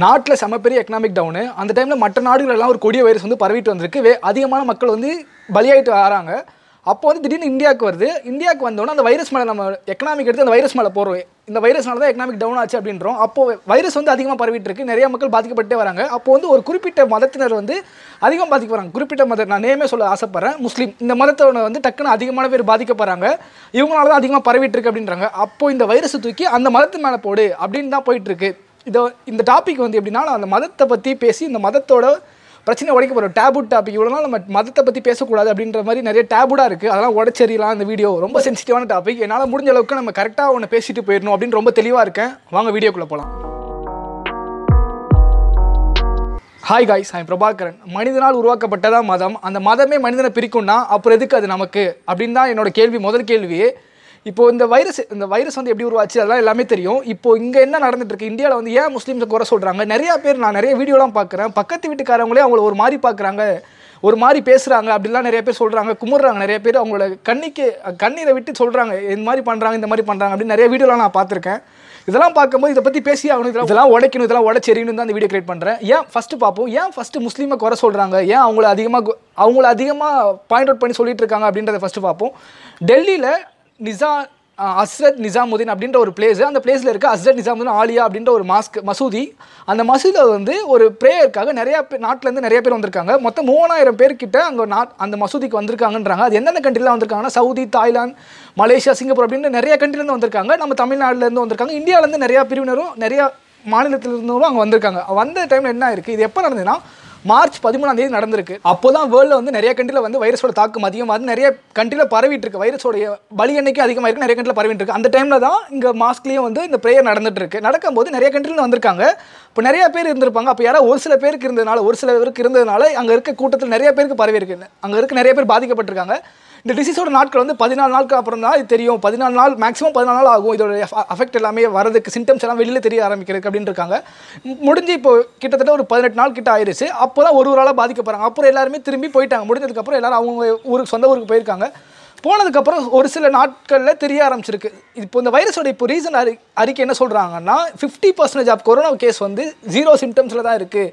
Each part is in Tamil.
நாட்டில் செம பெரிய எக்கனாமிக் டவுனு அந்த டைமில் மற்ற நாடுகள் எல்லாம் ஒரு கொடிய வைரஸ் வந்து பரவிட்டு வந்திருக்கு. வே அதிகமான மக்கள் வந்து பலியாயிட்டு வராங்க. அப்போ வந்து திடீர்னு இந்தியாவுக்கு வருது. இந்தியாவுக்கு வந்தோடனே அந்த வைரஸ் மேலே நம்ம எக்கனாமிக் எடுத்து அந்த வைரஸ் மேலே போகிறோம் இந்த வைரஸ்னால தான் எக்கனாமிக் டவுன் ஆச்சு அப்படின்றோம். அப்போ வைரஸ் வந்து அதிகமாக பரவிட்டு இருக்கு. நிறைய மக்கள் பாதிக்கப்பட்டே வராங்க. அப்போ வந்து ஒரு குறிப்பிட்ட மதத்தினர் வந்து அதிகம் பாதிக்கப்படுறாங்க குறிப்பிட்ட மத நான் நேமே சொல்ல ஆசைப்படுறேன். முஸ்லீம் இந்த மதத்தோட வந்து டக்குன்னு அதிகமான பேர் பாதிக்கப்படுறாங்க. இவங்களால தான் அதிகமாக பரவிட்டு இருக்கு அப்படின்றாங்க. அப்போ இந்த வைரஸை தூக்கி அந்த மதத்து மேலே போடு அப்படின்னு தான் போயிட்டு இருக்கு. இதை இந்த டாபிக் வந்து எப்படின்னா நான் அந்த மதத்தை பற்றி பேசி இந்த மதத்தோட பிரச்சனை உடைக்க போகிறோம் டேபு டாபிக் இவ்வளோ நாள் நம்ம மதத்தை பற்றி பேசக்கூடாது அப்படின்ற மாதிரி நிறைய டேபுடாக இருக்குது அதெல்லாம் உடச்சரியலாம் இந்த வீடியோ ரொம்ப சென்சிட்டிவான டாபிக் என்னால் முடிஞ்ச அளவுக்கு நம்ம கரெக்டாக ஒன்று பேசிட்டு போயிடணும் அப்படின்னு ரொம்ப தெளிவாக இருக்கேன். வாங்க வீடியோக்குள்ளே போகலாம் ஹாய் காய்ஸ் ஐம் பிரபாகரன். மனிதனால் உருவாக்கப்பட்டதான் மதம். அந்த மதமே மனிதனை பிரிக்கும்னா அப்புறம் எதுக்கு அது நமக்கு? அப்படின்னு தான் என்னோட கேள்வி முதல் கேள்வி இப்போ இந்த வைரஸ் இந்த வைரஸ் வந்து எப்படி உருவாச்சு அதெல்லாம் எல்லாமே தெரியும். இப்போ இங்கே என்ன நடந்துட்டு இருக்கு இந்தியாவில் வந்து ஏன் முஸ்லீம்ஸை குறை சொல்கிறாங்க நிறைய பேர் நான் நிறைய வீடியோலாம் பார்க்குறேன். பக்கத்து வீட்டுக்காரங்களே அவங்கள ஒரு மாதிரி பார்க்குறாங்க. ஒரு மாதிரி பேசுகிறாங்க அப்படிலாம் நிறைய பேர் சொல்கிறாங்க குமுறுறாங்க நிறைய பேர். அவங்களோட கண்ணிக்கு கண்ணீரை விட்டு சொல்கிறாங்க இந்த மாதிரி பண்ணுறாங்க இந்த மாதிரி பண்ணுறாங்க அப்படின்னு நிறைய வீடியோலாம் நான் பார்த்துருக்கேன். இதெல்லாம் பார்க்கும்போது இதை பற்றி பேசி ஆகணும். இதெல்லாம் இதெல்லாம் உடைக்கணும் இதெல்லாம் உடச்செறியணும் தான் இந்த வீடியோ கிரியேட் பண்ணுறேன் ஏன் ஃபஸ்ட்டு பார்ப்போம். ஏன் ஃபஸ்ட்டு முஸ்லீமை குறை சொல்கிறாங்க ஏன் அவங்கள அதிகமாக அவங்கள அதிகமாக பாயிண்ட் அவுட் பண்ணி சொல்லிட்டு இருக்காங்க அப்படின்றத ஃபஸ்ட்டு பார்ப்போம். டெல்லியில் நிசா அஸ்ரத் நிசாமுதீன் அப்படின்ற ஒரு பிளேஸ் அந்த பிளேஸில் இருக்க அஸ்ரத் நிசாமுதீன் ஆலியா அப்படின்ற ஒரு மாஸ்க் மசூதி. அந்த மசூதியில் வந்து ஒரு ப்ரேயருக்காக நிறையா பேர் நாட்டிலேருந்து நிறைய பேர் வந்திருக்காங்க. மொத்தம் மூணாயிரம் பேர்கிட்ட அங்கே நாட் அந்த மசூதிக்கு வந்திருக்காங்கன்றாங்க. அது எந்தெந்த கண்ட்ரியில் வந்திருக்காங்கன்னா சவுதி தாய்லாந்து மலேசியா சிங்கப்பூர் அப்படின்னு நிறைய கண்ட்ரிலேருந்து வந்திருக்காங்க. நம்ம தமிழ்நாட்டிலேருந்து வந்திருக்காங்க. இந்தியாவிலேருந்து நிறையா பிரிவினரும் நிறையா மாநிலத்திலிருந்தும் அங்கே வந்திருக்காங்க. வந்த டைமில் என்ன இருக்குது இது எப்போ நடந்ததுன்னா மார்ச் பதிமூணாம் தேதி நடந்திருக்கு. அப்போ தான் வேர்ல்டில் வந்து நிறைய கண்ட்ரியில் வந்து வைரஸோட தாக்கம் அதிகமாக இருந்து நிறைய கண்ட்ரியில் பரவிட்டு இருக்கு. வைரஸோடைய பலி எண்ணிக்கை அதிகமாக இருக்கு நிறைய கண்ட்ரியில் பரவிட்டு இருக்கு. அந்த டைமில் தான் இங்கே மாஸ்க்லேயும் வந்து இந்த ப்ரேயர் நடந்துட்டு இருக்கு. நடக்கும்போது நிறைய கண்ட்ரியில் வந்திருக்காங்க. இப்போ நிறைய பேர் இருந்திருப்பாங்க. அப்போ யாராவது ஒரு சில பேருக்கு இருந்ததுனால ஒரு சில பேருக்கு இருந்ததுனால அங்கே இருக்க கூட்டத்தில் நிறைய பேருக்கு பரவி இருக்கு அங்கே இருக்க நிறைய பேர் பாதிக்கப்பட்டிருக்காங்க. இந்த டிசீஸோட நாட்கள் வந்து பதினாலு நாட்கள் அப்புறம் தான் இது தெரியும். பதினாலு நாள் மேக்ஸிமம் பதினாலு நாள் ஆகும். இதோட அஃபெக்ட் எல்லாமே வரதுக்கு சிம்டம்ஸ் எல்லாம் வெளியில் தெரிய ஆரம்பிக்கிறதுக்கு அப்படின்னு இருக்காங்க. முடிஞ்சு இப்போ கிட்டத்தட்ட ஒரு பதினெட்டு நாள் கிட்ட ஆயிருச்சு. அப்போ தான் ஒரு ஊரால் பாதிக்கப்படுறாங்க. அப்புறம் எல்லாருமே திரும்பி போயிட்டாங்க. முடிஞ்சதுக்கப்புறம் எல்லாரும் அவங்க ஊருக்கு சொந்த ஊருக்கு போயிருக்காங்க. போனதுக்கப்புறம் ஒரு சில நாட்களில் தெரிய ஆரம்பிச்சிருக்கு. இப்போ இந்த வைரஸோட இப்போ ரீசன் அறி அறிக்கை என்ன சொல்கிறாங்கன்னா fifty percentage of corona case வந்து ஜீரோ சிம்டம்ஸில் தான் இருக்குது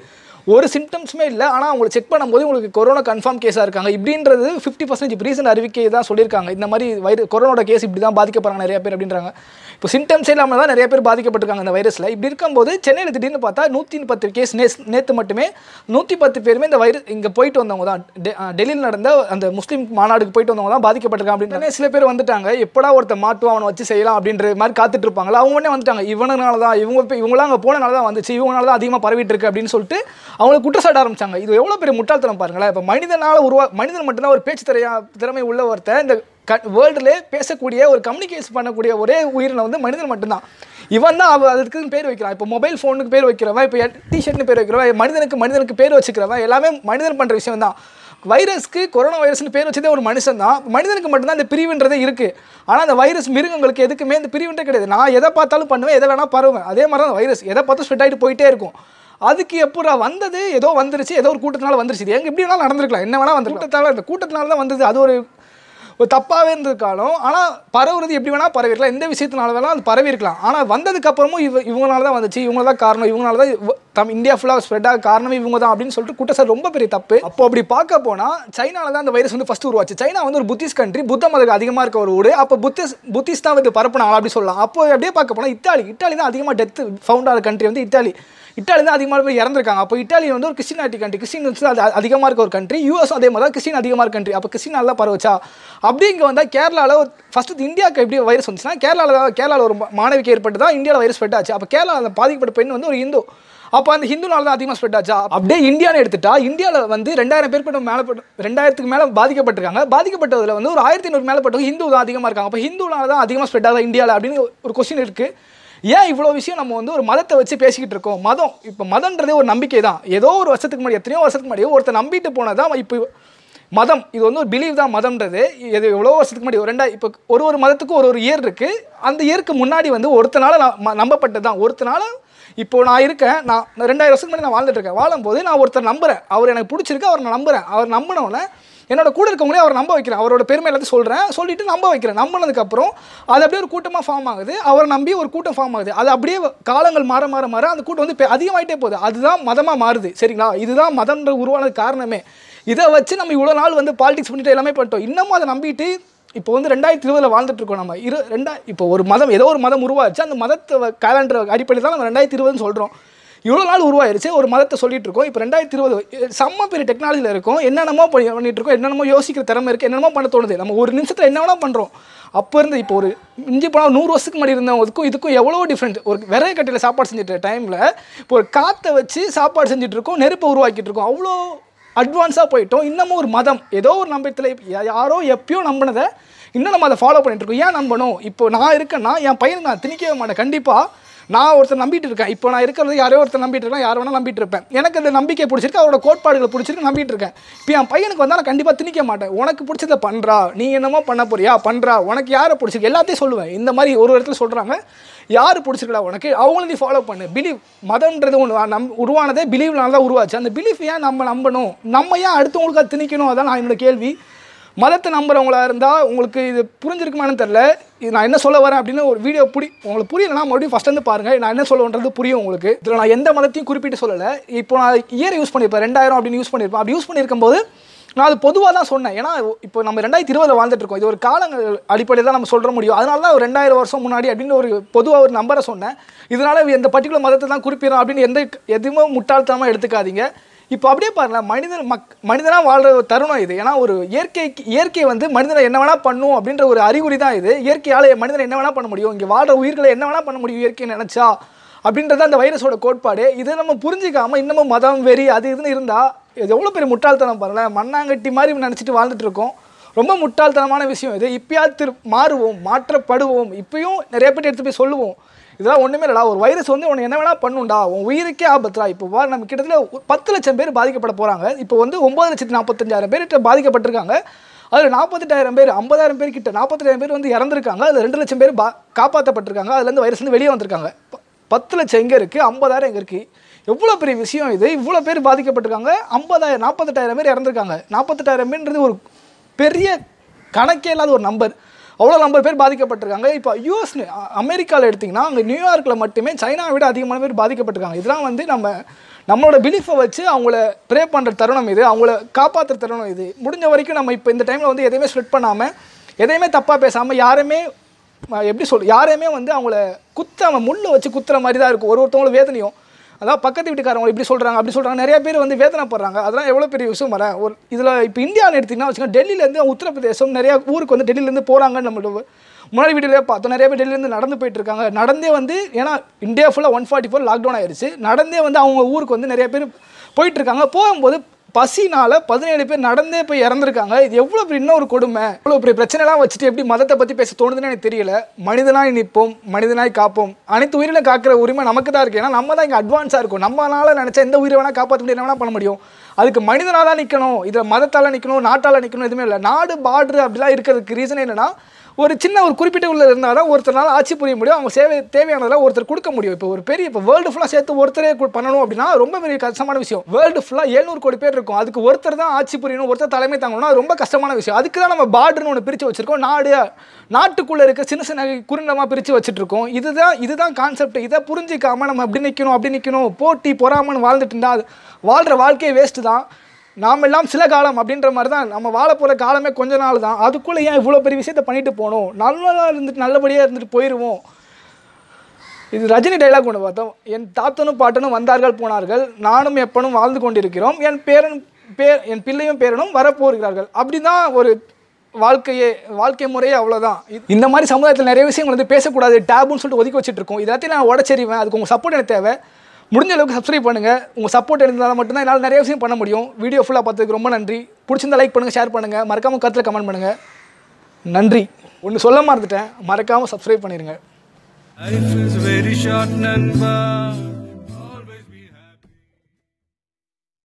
ஒரு சிம்டம்ஸுமே இல்லை. ஆனால் அவங்களை செக் பண்ணும்போது உங்களுக்கு கொரோனா கன்ஃபார்ம் கேஸாக இருக்காங்க. இப்படின்றது ஃபிஃப்டி பர்சன்டேஜ் ரீசன் அறிவிக்கை தான் சொல்லியிருக்காங்க. இந்த மாதிரி வைர கொரோனோட கேஸ் இப்படி தான் பாதிக்கப்படுறாங்க நிறைய பேர் அப்படின்றாங்க. இப்போ சிம்டம்ஸே இல்லாமல் தான் நிறைய பேர் பாதிக்கப்பட்டிருக்காங்க இந்த வைரஸில் இப்படி இருக்கும்போது சென்னையில் திடீர்னு பார்த்தா நூற்றி பத்து கேஸ் நே நேற்று மட்டுமே நூற்றி பத்து பேருமே இந்த வைரஸ் இங்கே போயிட்டு வந்தவங்க தான். டெ- டெல்லியில் நடந்த அந்த முஸ்லீம் மாநாடுக்கு போயிட்டு வந்தவங்க தான் பாதிக்கப்பட்டிருக்காங்க அப்படின்னு சில பேர் வந்துட்டாங்க. எப்படா ஒருத்தர் மாட்டுவா அவனை வச்சு செய்யலாம் அப்படின்ற மாதிரி காத்துட்டு இருப்பாங்களா அவங்க உடனே வந்துட்டாங்க. இவனால தான் இவங்க இவங்களாம் அங்கே போனனால தான் வந்துச்சு. இவங்களால தான் அதிகமாக பரவிட்டு இருக்கு அப்படின்னு சொல்லிட்டு அவங்களை குற்றச்சாட்ட ஆரம்பிச்சாங்க. இது எவ்வளோ பெரிய முட்டாள்தனம் பாருங்களேன். இப்போ மனிதனால் உருவா மனிதன் மட்டும்தான் ஒரு பேச்சு திறையா திறமை உள்ள ஒருத்தர் இந்த க வேர்ல்டுலே பேசக்கூடிய ஒரு கம்யூனிகேஷன் பண்ணக்கூடிய ஒரே உயிரினம் வந்து மனிதன் மட்டும்தான். இவன் தான் அவள் அதுக்குன்னு பேர் வைக்கிறான். இப்போ மொபைல் ஃபோனுக்கு பேர் வைக்கிறவன் இப்போ டிஷர்ட்னு பேர் வைக்கிறவன் மனிதனுக்கு மனிதனுக்கு பேர் வச்சுக்கிறவன் எல்லாமே மனிதன் பண்ணுற விஷயம் தான். வைரஸ்க்கு கொரோனா வைரஸ்னு பேர் வச்சதே ஒரு மனுஷன் தான். மனிதனுக்கு மட்டும்தான் இந்த பிரிவுன்றதே இருக்குது ஆனால் அந்த வைரஸ் மிருகங்களுக்கு எதுக்குமே இந்த பிரிவுன்றே கிடையாது. நான் எதை பார்த்தாலும் பண்ணுவேன் எதை வேணால் பரவுவேன். அதே மாதிரி தான் வைரஸ் எதை பார்த்தும் ஸ்ப்ரெட் ஆகிட்டு போயிட்டே இருக்கும். அதுக்கு எப்படா வந்தது? ஏதோ வந்துருச்சு. ஏதோ ஒரு கூட்டத்தினால வந்துருச்சு. எங்க எப்படி வேணாலும் நடந்திருக்கலாம். என்ன வேணால் வந்து கூட்டத்தினால அந்த கூட்டத்தினால தான் வந்தது. அது ஒரு ஒரு தப்பாகவே இருந்திருக்காலும் ஆனால் பரவுறது எப்படி வேணால் பரவிருக்கலாம். எந்த விஷயத்தினால வேணால் அது பரவிருக்கலாம். ஆனால் வந்ததுக்கப்புறமும் இவ இவங்களால தான் வந்துச்சு. இவங்க தான் காரணம். இவங்களால தான் தம் இந்தியா ஃபுல்லாக ஸ்ப்ரெட் ஆக காரணமே இவங்க தான் அப்படின்னு சொல்லிட்டு குற்றச்சாட்டு ரொம்ப பெரிய தப்பு. அப்போ அப்படி பார்க்க போனால் சைனாவில் தான் அந்த வைரஸ் வந்து ஃபஸ்ட்டு உருவாச்சு. சைனா வந்து ஒரு புத்திஸ்ட் கண்ட்ரி புத்த மதத்துக்கு அதிகமாக இருக்க ஒரு ஊடு அப்போ புத்திஸ் புத்திஸ்ட் தான் வந்து பரப்பினாங்க அப்படி சொல்லலாம். அப்போ அப்படியே பார்க்க போனால் இத்தாலி இத்தாலி தான் அதிகமாக டெத் ஃபவுண்ட் ஆகிற கண்ட்ரி வந்து இத்தாலி. இட்டாலி தான் அதிகமாக பேர் இறந்துருக்காங்க. அப்போ இட்டாலி வந்து ஒரு கிறிஸ்டினாட்டி கண்ட்ரி கிறிஸ்டின் வந்து அது அதிகமாக இருக்க ஒரு கண்ட்ரி யூஎஸ் அதே மாதிரி தான் கிறிஸ்டின் அதிகமாக இருக்க கண்ட்ரி அப்போ கிறிஸ்டின் நல்லா பரவச்சா? அப்படி இங்கே வந்தால் கேரளாவில் ஒரு ஃபஸ்ட்டு இந்தியாவுக்கு எப்படி வைரஸ் வந்துச்சுன்னா கேரளாவில் கேரளாவில் ஒரு மாணவிக்கு ஏற்பட்டு தான் இந்தியாவில் வைரஸ் ஸ்ப்ரெட் ஆச்சு. அப்போ கேரளாவில் பாதிக்கப்பட்ட பெண் வந்து ஒரு இந்து அப்போ அந்த ஹிந்துனால தான் அதிகமாக ஸ்ப்ரெட் ஆச்சா? அப்படியே இந்தியான்னு எடுத்துட்டா இந்தியாவில் வந்து ரெண்டாயிரம் பேர் பட்ட மேலே பட்ட ரெண்டாயிரத்துக்கு மேலே பாதிக்கப்பட்டிருக்காங்க. பாதிக்கப்பட்டதில் வந்து ஒரு ஆயிரத்தி ஐநூறு மேலே பட்டவங்க ஹிந்து தான் அதிகமாக இருக்காங்க. அப்போ ஹிந்துனால தான் அதிகமாக ஸ்ப்ரெட் ஆகுது இந்தியாவில் அப்படின்னு ஒரு கொஸ்டின் இருக்குது ஏன் இவ்வளோ விஷயம் நம்ம வந்து ஒரு மதத்தை வச்சு பேசிக்கிட்டு இருக்கோம்? மதம் இப்போ மதம்ன்றதே ஒரு நம்பிக்கை தான் ஏதோ ஒரு வருஷத்துக்கு முன்னாடி எத்தனையோ வருஷத்துக்கு முன்னாடி ஒருத்தர் நம்பிட்டு போனதான் இப்போ மதம் இது வந்து ஒரு பிலீவ் தான் மதம்ன்றது. இது எவ்வளோ வருஷத்துக்கு முன்னாடி ஒரு ரெண்டா இப்போ ஒரு ஒரு மதத்துக்கும் ஒரு ஒரு இயர் இருக்குது அந்த இயருக்கு முன்னாடி வந்து ஒருத்தனால நான் ம- நம்பப்பட்டது தான். ஒருத்தனால இப்போ நான் இருக்கேன் நான் ரெண்டாயிரம் வருஷத்துக்கு முன்னாடி நான் வாழ்ந்துட்டு இருக்கேன். வாழும்போது நான் ஒருத்தர் நம்புகிறேன் அவர் எனக்கு பிடிச்சிருக்கு அவர் நான் நம்புறேன். அவர் நம்பினவொன்னே என்னோட கூட இருக்கவங்களே அவர் நம்ப வைக்கிறேன். அவரோட பெருமை எல்லாத்தையும் சொல்கிறேன் சொல்லிட்டு நம்ப வைக்கிறேன். நம்பினதுக்கப்புறம் அது அப்படியே ஒரு கூட்டமாக ஃபார்ம் ஆகுது. அவரை நம்பி ஒரு கூட்டம் ஃபார்ம் ஆகுது. அது அப்படியே காலங்கள் மாற மாற மாற அந்த கூட்டம் வந்து பெ- அதிகமாயிட்டே போகுது. அதுதான் மதமாக மாறுது. சரிங்களா? இதுதான் மதம்ன்ற உருவானது காரணமே. இதை வச்சு நம்ம இவ்வளோ நாள் வந்து பாலிடிக்ஸ் பண்ணிட்டு எல்லாமே பண்ணிட்டோம். இன்னமும் அதை நம்பிட்டு இப்போ வந்து ரெண்டாயிரத்தி இருபதில் வாழ்ந்துட்டுருக்கோம் நம்ம. இரு ரெண்டா இப்போ ஒரு மதம் ஏதோ ஒரு மதம் உருவாச்சு. அந்த மதத்தை கேலண்டர் அடிப்படையில் தான் நம்ம ரெண்டாயிரத்தி இருபதுன்னு சொல்கிறோம் இவ்வளோ நாள் உருவாயிருச்சு. ஒரு மதத்தை சொல்லிட்டு இருக்கோம். இப்போ ரெண்டாயிரத்தி இருபது செம்ம பெரிய டெக்னாலஜியில் இருக்கும். என்னென்னமோ பண்ணி- பண்ணிட்டு இருக்கோம். என்னென்னமோ யோசிக்கிற திறமை இருக்குது என்னென்னமோ பண்ண தோணுது. நம்ம ஒரு நிமிஷத்தில் என்ன பண்ணுறோம் அப்போ இருந்து இப்போ ஒரு இஞ்சி போனால் நூறு வருஷத்துக்கு முன்னாடி இருந்தவங்களுக்கும் இதுக்கும் எவ்வளோ டிஃப்ரெண்ட் ஒரு விறகு கட்டையில் சாப்பாடு செஞ்சுட்டு டைமில் இப்போ ஒரு காற்றை வச்சு சாப்பாடு செஞ்சுட்டு இருக்கோம். நெருப்பை உருவாக்கிட்டு இருக்கோம். அவ்வளோ அட்வான்ஸாக போயிட்டோம். இன்னமும் ஒரு மதம். ஏதோ ஒரு நம்பத்தில் யாரோ எப்பயோ நம்பினதை இன்னும் நம்ம அதை ஃபாலோ பண்ணிட்டுருக்கோம் ஏன் நம்பணும்? இப்போ நான் இருக்கேன்னா என் பையனுக்கு நான் திணிக்கவே மாட்டேன். கண்டிப்பாக நான் ஒருத்தர் நம்பிட்டு இருக்கேன். இப்போ நான் இருக்கிறது யாரோ ஒருத்தர் நம்பிட்டு இருக்கேன். யார் வேணால் நம்பிட்டு இருப்பேன். எனக்கு அந்த நம்பிக்கை பிடிச்சிருக்கு. அவரோட கோட்பாடுகளை பிடிச்சிருக்கு. நம்பிட்டு இருக்கேன். இப்போ என் பையனுக்கு வந்தால் நான் கண்டிப்பாக திணிக்க மாட்டேன். உனக்கு பிடிச்சதை பண்ணுறா நீ என்னமோ பண்ண போறியா? பண்ணுறா உனக்கு யாரை பிடிச்சிருக்கு? எல்லாத்தையும் சொல்லுவேன். இந்த மாதிரி ஒரு இடத்துல சொல்கிறாங்க யார் பிடிச்சிருக்கா உனக்கு? அவங்கள நீ ஃபாலோ பண்ணு. பிலீவ் மதம்ன்றது ஒன்று நம் உருவானதே பிலீவ்னால தான் உருவாச்சு. அந்த பிலீஃப் ஏன் நம்ம நம்பணும்? நம்ம ஏன் அடுத்தவங்களுக்கு அது திணிக்கணும்? அதான் நான் என்னோட கேள்வி. மதத்தை நம்புறவங்களா இருந்தால் உங்களுக்கு இது புரிஞ்சிருக்குமான்னு தெரில இது நான் என்ன சொல்ல வரேன் அப்படின்னு ஒரு வீடியோ புரி உங்களுக்கு புரியலனா மறுபடியும் ஃபஸ்ட் வந்து பாருங்கள் நான் என்ன சொல்லணுன்றது புரியும் உங்களுக்கு. இதில் நான் எந்த மதத்தையும் குறிப்பிட்டு சொல்லலை. இப்போ நான் இயர் யூஸ் பண்ணியிருப்பேன். ரெண்டாயிரம் அப்படின்னு யூஸ் பண்ணியிருப்பேன். அப்படி யூஸ் பண்ணியிருக்கும் போது நான் அது பொதுவாக தான் சொன்னேன். ஏன்னா இப்போ நம்ம ரெண்டாயிரத்தி இருபதில் வாழ்ந்துட்டு இருக்கோம் இது ஒரு காலங்கள் அடிப்படையில் தான் நம்ம சொல்ல முடியும். அதனால தான் ஒரு ரெண்டாயிரம் வருஷம் முன்னாடி அப்படின்னு ஒரு பொதுவாக ஒரு நம்பரை சொன்னேன். இதனால் எந்த பர்டிகுலர் மதத்தை தான் குறிப்பிடும் அப்படின்னு எந்த எதுவுமே முட்டாள்தனமாக எடுத்துக்காதீங்க. இப்போ அப்படியே பாருங்களேன். மனிதன் மக் மனிதனாக வாழ்கிற ஒரு தருணம் இது. ஏன்னா ஒரு இயற்கை இயற்கை வந்து மனிதனை என்ன வேணால் பண்ணும் அப்படின்ற ஒரு அறிகுறி தான் இது. இயற்கையால் மனிதனை என்ன வேணால் பண்ண முடியும். இங்கே வாழ்கிற உயிர்களை என்ன வேணால் பண்ண முடியும் இயற்கை நினச்சா அப்படின்றது அந்த வைரஸோட கோட்பாடு. இதை நம்ம புரிஞ்சிக்காமல் இன்னமும் மதம் வெறி அது இதுன்னு இருந்தால் இது எவ்வளோ பெரிய முட்டாள்தனம் பாருங்களேன். மண்ணாங்கட்டி மாதிரி நினச்சிட்டு வாழ்ந்துட்டு இருக்கோம் ரொம்ப முட்டாள்தனமான விஷயம் இது. இப்பயாவது திரு மாறுவோம் மாற்றப்படுவோம். இப்பயும் நிறைய பேர் எடுத்து போய் சொல்லுவோம். இதெல்லாம் ஒன்றுமே இல்லடா. ஒரு வைரஸ் வந்து உன்னை என்ன வேணால் பண்ணுண்டா. உன் உயிருக்கே ஆபத்துடா. இப்போ பாரு நம்ம கிட்டத்தட்ட பத்து லட்சம் பேர் பாதிக்கப்பட போகிறாங்க இப்போ வந்து ஒம்பது லட்சத்தி நாற்பத்தஞ்சாயிரம் பேர் பாதிக்கப்பட்டிருக்காங்க. அதில் நாற்பத்தெட்டாயிரம் பேர் ஐம்பதாயிரம் பேர் கிட்ட நாற்பத்தெட்டாயிரம் பேர் வந்து இறந்துருக்காங்க. அதில் ரெண்டு லட்சம் பேர் பா காப்பாற்றப்பட்டிருக்காங்க அதுலேருந்து வைரஸ் வந்து வெளியே வந்திருக்காங்க. பத்து லட்சம் எங்கே இருக்குது ஐம்பதாயிரம் எங்கே இருக்குது எவ்வளோ பெரிய விஷயம் இது? இவ்வளோ பேர் பாதிக்கப்பட்டிருக்காங்க. ஐம்பதாயிரம் நாற்பத்தெட்டாயிரம் பேர் இறந்துருக்காங்க. நாற்பத்தெட்டாயிரம் பேர்ன்றது ஒரு பெரிய கணக்கே இல்லாத ஒரு நம்பர் அவ்வளோ நம்பர் பேர் பாதிக்கப்பட்டிருக்காங்க. இப்போ யூஎஸ் அமெரிக்காவில் எடுத்திங்கன்னா அங்கே நியூயார்க்கில் மட்டுமே சைனாவை விட அதிகமான பேர் பாதிக்கப்பட்டிருக்காங்க. இதெல்லாம் வந்து நம்ம நம்மளோட பிலீஃபை வச்சு அவங்கள ப்ரே பண்ணுற தருணம் இது அவங்கள காப்பாற்றுற தருணம் இது. முடிஞ்ச வரைக்கும் நம்ம இப்போ இந்த டைமில் வந்து எதையுமே ஸ்ப்ரெட் பண்ணாமல் எதையுமே தப்பாக பேசாமல் யாருமே எப்படி சொல் யாரையுமே வந்து அவங்கள குத்த அவன் முள்ளை வச்சு குத்துற மாதிரி தான் இருக்கும். ஒரு ஒருத்தவங்களும் வேதனையும். அதாவது பக்கத்து வீட்டுக்காரங்க இப்படி சொல்கிறாங்க அப்படி சொல்கிறாங்க நிறைய பேர் வந்து வேதனைப்படுறாங்க அதெல்லாம் எவ்வளோ பெரிய விஷயம் வர ஒரு இதில் இப்போ இந்தியாவில் எடுத்திங்கன்னா வச்சுக்கோங்க டெல்லியிலேருந்து உத்தரப்பிரதேசம் நிறையா ஊருக்கு வந்து டெல்லியிலேருந்து போகிறாங்கன்னு நம்மளோட முன்னாடி வீடியோலேயே பார்த்தோம். நிறைய பேர் டெல்லியிலேருந்து நடந்து போயிட்டு இருக்காங்க. நடந்தே வந்து ஏன்னா இந்தியா ஃபுல்லாக ஒன் ஃபார்ட்டி ஃபோர் லாக்டவுன் ஆயிடுச்சு நடந்தே வந்து அவங்க ஊருக்கு வந்து நிறைய பேர் போயிட்டுருக்காங்க போகும்போது பசினால பதினேழு பேர் நடந்தே போய் இறந்துருக்காங்க. இது எவ்வளோ பெரிய இன்னொரு கொடுமை. இவ்வளோ பெரிய பிரச்சனைலாம் வச்சுட்டு எப்படி மதத்தை பற்றி பேச தோணுதுன்னு எனக்கு தெரியல. மனிதனாய் நிற்போம் மனிதனாய் காப்போம். அனைத்து உயிரினை காக்கிற உரிமை நமக்கு தான் இருக்குது ஏன்னா நம்ம தான் இங்கே அட்வான்ஸாக இருக்கும். நம்மளால நினச்சா எந்த உயிரை வேணால் காப்பாற்ற முடியும் என்ன வேணால் பண்ண முடியும். அதுக்கு மனிதனாக தான் நிற்கணும் இதில் மதத்தால் நிற்கணும் நாட்டால் நிற்கணும் எதுவுமே இல்லை. நாடு பார்டர் அப்படிலாம் இருக்கிறதுக்கு ரீசன் என்னென்னா ஒரு சின்ன ஒரு குறிப்பிட்ட உள்ள இருந்தால் தான் ஒருத்தரால் ஆட்சி புரிய முடியும் அவங்க சேவை தேவையானதெல்லாம் ஒருத்தர் கொடுக்க முடியும். இப்போ ஒரு பெரிய இப்போ வேர்ல்டு ஃபுல்லாக சேர்த்து ஒருத்தரே பண்ணணும் அப்படின்னா ரொம்ப பெரிய கஷ்டமான விஷயம். வேர்ல்டு ஃபுல்லாக எழுநூறு கோடி பேர் இருக்கும். அதுக்கு ஒருத்தர் தான் ஆட்சி புரியணும் ஒருத்தர் தலைமை தாங்கணும்னா ரொம்ப கஷ்டமான விஷயம். அதுக்கு தான் நம்ம பார்டர்னு ஒன்று பிரித்து வச்சிருக்கோம். நாடு நாட்டுக்குள்ளே இருக்க சின்ன சின்ன குறுநிலமாக பிரித்து வச்சுட்ருக்கோம் இதுதான் இதுதான் கான்செப்ட் இதை புரிஞ்சிக்காமல் நம்ம அப்படி நிற்கணும் அப்படி நிற்கணும் போட்டி பொறாமன்னு வாழ்ந்துட்டு இருந்தால் வாழ்கிற வாழ்க்கையே வேஸ்ட்டு தான். நாம் எல்லாம் சில காலம் அப்படின்ற மாதிரி தான் நம்ம வாழ போகிற காலமே கொஞ்ச நாள் தான். அதுக்குள்ளே ஏன் இவ்வளோ பெரிய விஷயத்தை பண்ணிட்டு போகணும் நல்லா இருந்துட்டு நல்லபடியாக இருந்துட்டு போயிடுவோம் இது ரஜினி டைலாக் ஒன்று பார்த்தோம். என் தாத்தனும் பாட்டனும் வந்தார்கள் போனார்கள். நானும் எப்பனும் வாழ்ந்து கொண்டிருக்கிறோம். என் பேரன் பேர் என் பிள்ளையும் பேரனும் வரப்போகிறார்கள். அப்படி தான் ஒரு வாழ்க்கையே வாழ்க்கை முறையே அவ்வளோதான் இந்த மாதிரி சமுதாயத்தில் நிறைய விஷயங்கள் வந்து பேசக்கூடாது டேபுன்னு சொல்லிட்டு ஒதுக்கி வச்சுட்டு இருக்கோம். இதெல்லாத்தையும் நான் உடச்சரிவேன் அதுக்கு உங்கள் சப்போர்ட் எனக்கு தேவை. முடிஞ்ச அளவுக்கு சப்ஸ்கிரைப் பண்ணுங்கள் உங்கள் சப்போர்ட் இருந்தால் மட்டும்தான் என்னால் நிறைய விஷயம் பண்ண முடியும். வீடியோ ஃபுல்லாக பார்த்ததுக்கு ரொம்ப நன்றி. பிடிச்சிருந்தா லைக் பண்ணுங்கள் ஷேர் பண்ணுங்கள் மறக்காமல் கருத்தில் கமெண்ட் பண்ணுங்கள் நன்றி. ஒன்று சொல்ல மறந்துட்டேன். மறக்காமல் சப்ஸ்கிரைப் பண்ணிடுங்க